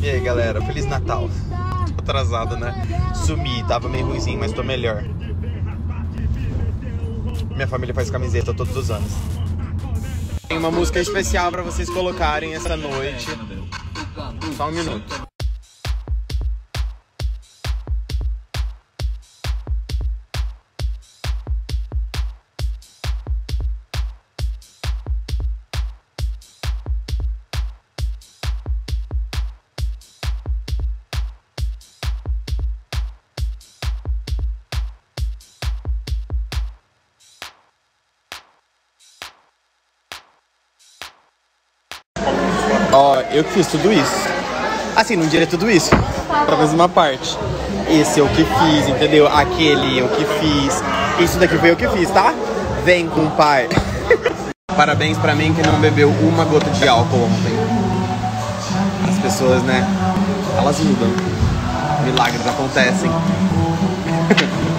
E aí, galera, Feliz Natal. Tô atrasado, né? Sumi, tava meio ruimzinho, mas tô melhor. Minha família faz camiseta todos os anos. Tem uma música especial pra vocês colocarem essa noite. Só um minuto. Ó, eu que fiz tudo isso. Assim, não diria tudo isso. Mais uma parte. Esse eu que fiz, entendeu? Aquele eu que fiz. Isso daqui foi eu que fiz, tá? Vem com pai. Parabéns pra mim que não bebeu uma gota de álcool ontem. As pessoas, né? Elas mudam. Milagres acontecem.